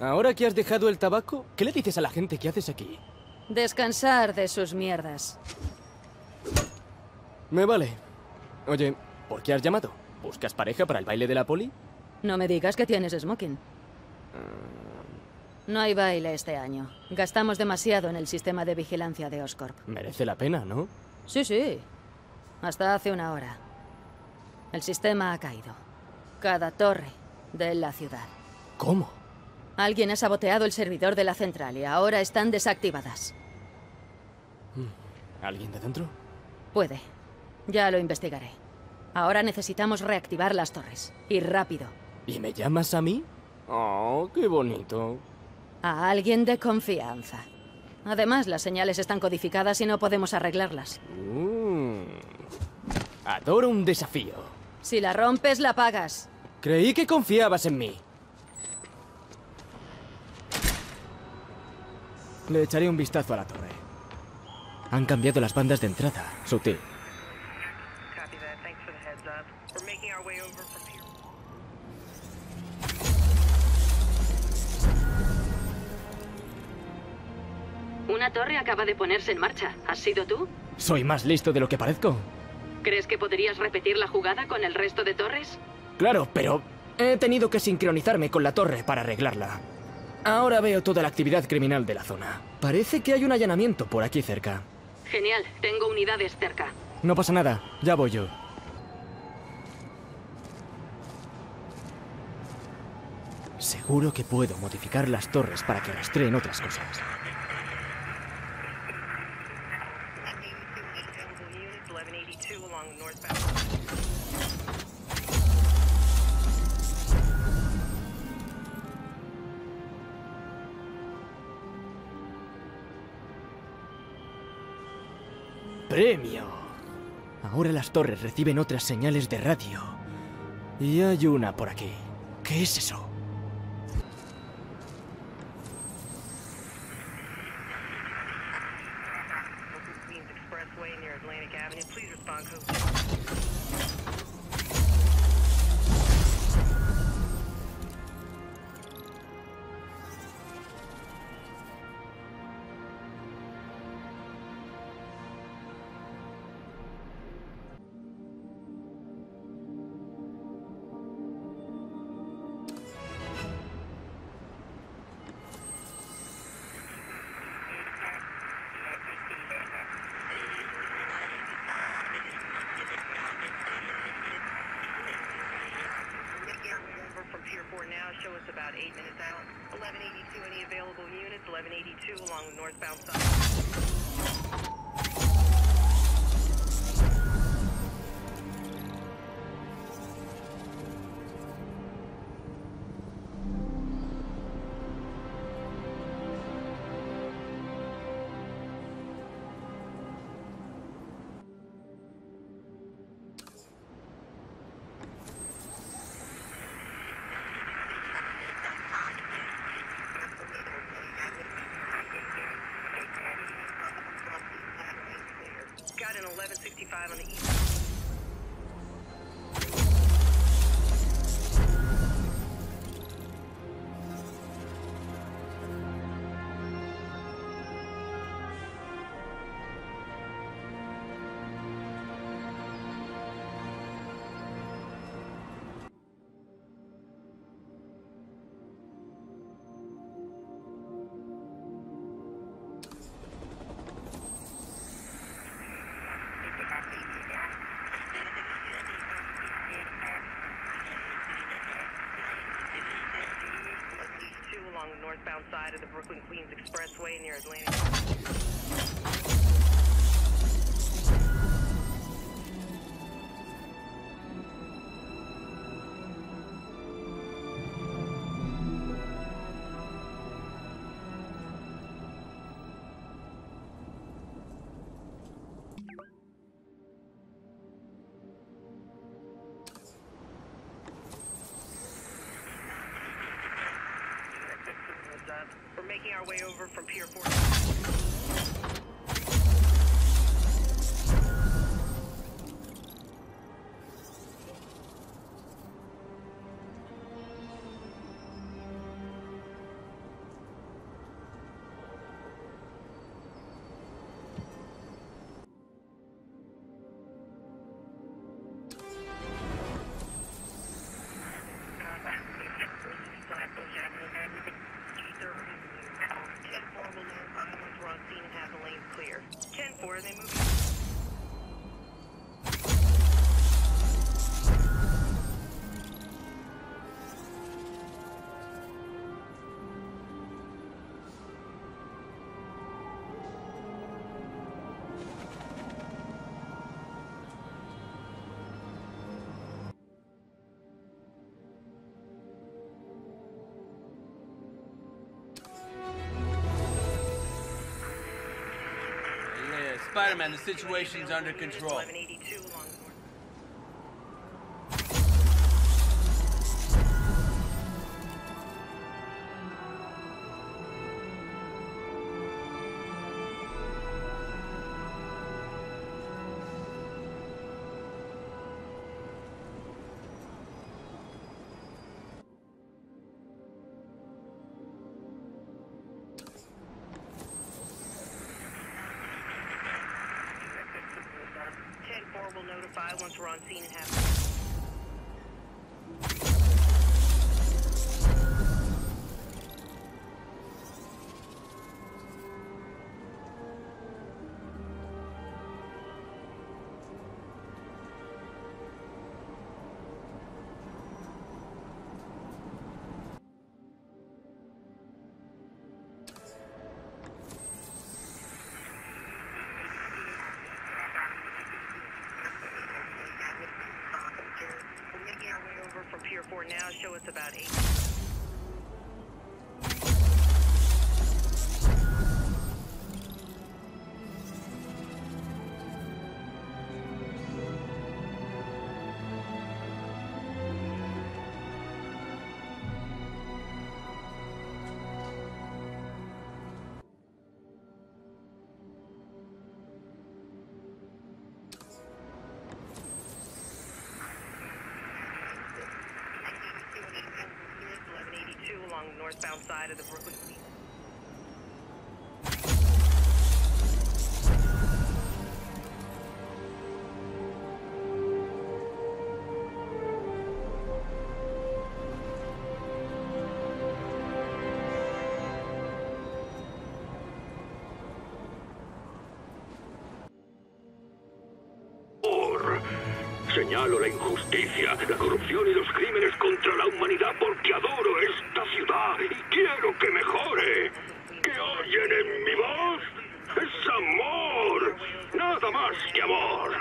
Ahora que has dejado el tabaco, ¿qué le dices a la gente que haces aquí? Descansar de sus mierdas. Me vale. Oye, ¿por qué has llamado? ¿Buscas pareja para el baile de la poli? No me digas que tienes smoking. No hay baile este año. Gastamos demasiado en el sistema de vigilancia de Oscorp. Merece la pena, ¿no? Sí, sí. Hasta hace una hora. El sistema ha caído. Cada torre de la ciudad. ¿Cómo? Alguien ha saboteado el servidor de la central y ahora están desactivadas. ¿Alguien de dentro? Puede. Ya lo investigaré. Ahora necesitamos reactivar las torres. Y rápido. ¿Y me llamas a mí? Oh, qué bonito. A alguien de confianza. Además, las señales están codificadas y no podemos arreglarlas. Mm. Adoro un desafío. Si la rompes, la pagas. Creí que confiabas en mí. Le echaré un vistazo a la torre. Han cambiado las bandas de entrada. Sutil. Una torre acaba de ponerse en marcha. ¿Has sido tú? ¿Soy más listo de lo que parezco? ¿Crees que podrías repetir la jugada con el resto de torres? Claro, pero he tenido que sincronizarme con la torre para arreglarla. Ahora veo toda la actividad criminal de la zona. Parece que hay un allanamiento por aquí cerca. Genial, tengo unidades cerca. No pasa nada, ya voy yo. Seguro que puedo modificar las torres para que rastreen otras cosas. ¡Premio! Ahora las torres reciben otras señales de radio. Y hay una por aquí. ¿Qué es eso? 8 minutes out. 1182, any available units? 1182 along the northbound side. 1165 on the east. Along the northbound side of the Brooklyn Queens Expressway near Atlantic. Making our way over from Pier 4. Spider-Man, the situation's under control. We're on scene and have. Now. Show us about eight. Northbound side of the Brooklyn. Señalo la injusticia, la corrupción y los crímenes contra la humanidad porque adoro esta ciudad y quiero que mejore. ¿Qué oyen en mi voz? Es amor. Nada más que amor.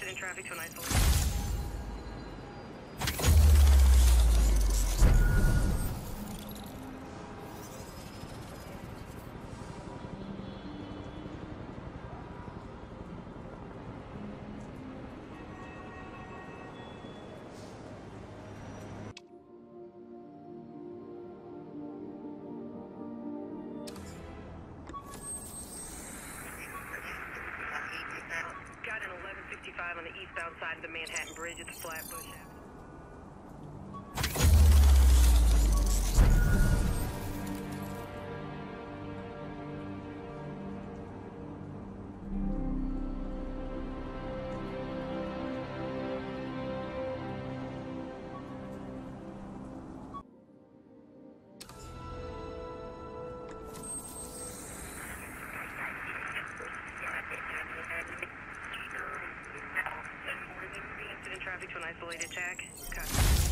They moving incident traffic to an isolation? On the eastbound side of the Manhattan Bridge. It's Flatbush Avenue. An isolated tag. Cut.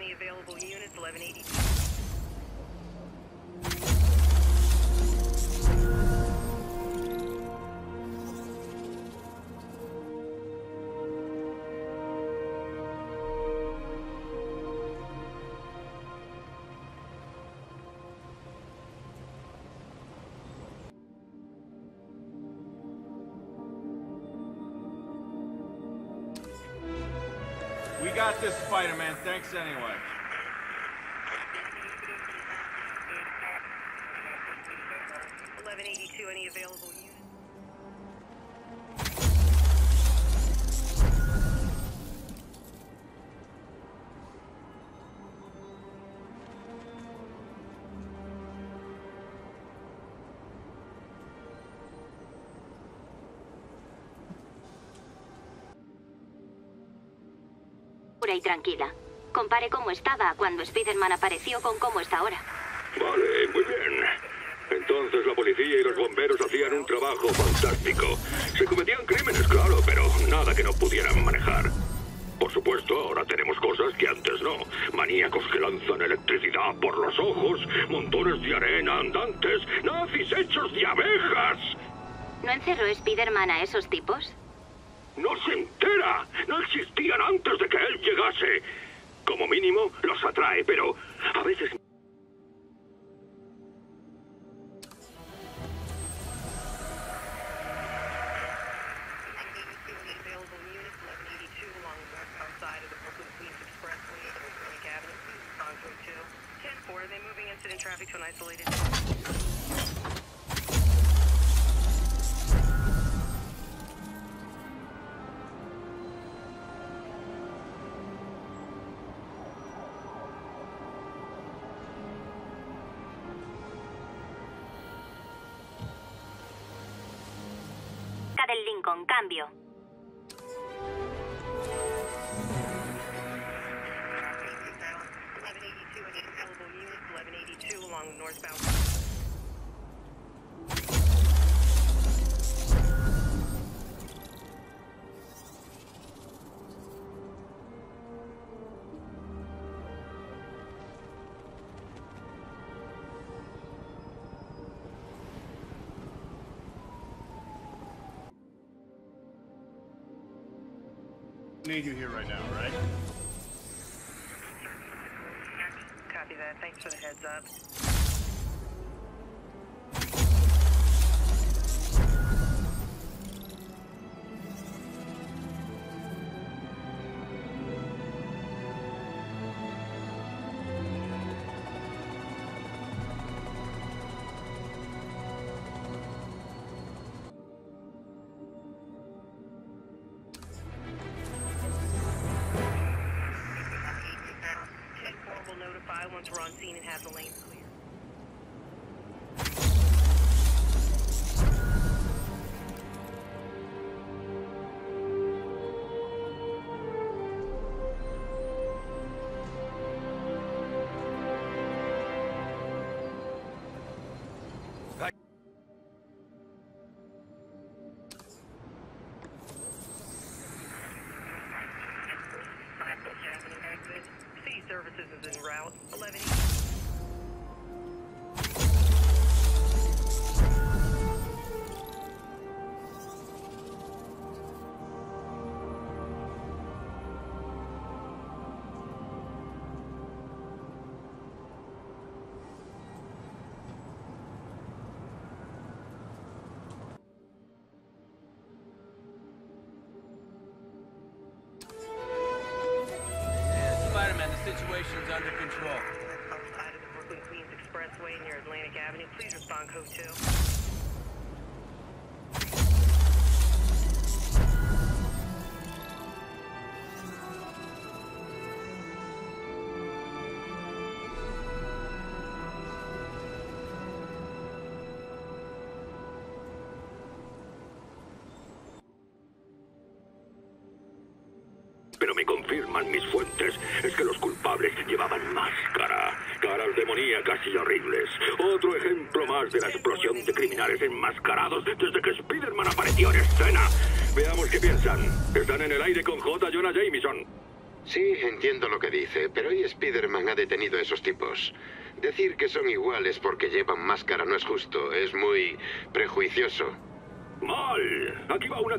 Any available units? 1182. We got this, Spider-Man. Thanks anyway. Eleven eighty-two. Any available Y tranquila. Compare cómo estaba cuando Spider-Man apareció con cómo está ahora. Vale, muy bien. Entonces la policía y los bomberos hacían un trabajo fantástico. Se cometían crímenes, claro, pero nada que no pudieran manejar. Por supuesto, ahora tenemos cosas que antes no. Maníacos que lanzan electricidad por los ojos, montones de arena andantes, nazis hechos de abejas. ¿No encerró Spider-Man a esos tipos? No se entera. No existían antes de que él llegase. Como mínimo, los atrae, pero a veces... Available units, 1182 along Lincoln, cambio. Now, 1182, I need available units, 1182 along the northbound... Need you here right now, right? Copy that. Thanks for the heads up. Once we're on scene and have the lanes clear. Services is en route. 11 under control. outside of the Brooklyn Queens Expressway near Atlantic Avenue. Please respond code 2. Pero me confirman mis fuentes es que los culpables llevaban máscara, caras demoníacas y horribles. Otro ejemplo más de la explosión de criminales enmascarados desde que Spider-Man apareció en escena. Veamos qué piensan. Están en el aire con J. Jonah Jameson. Sí, entiendo lo que dice, pero hoy Spider-Man ha detenido a esos tipos. Decir que son iguales porque llevan máscara no es justo, es muy prejuicioso. Mal. Aquí va una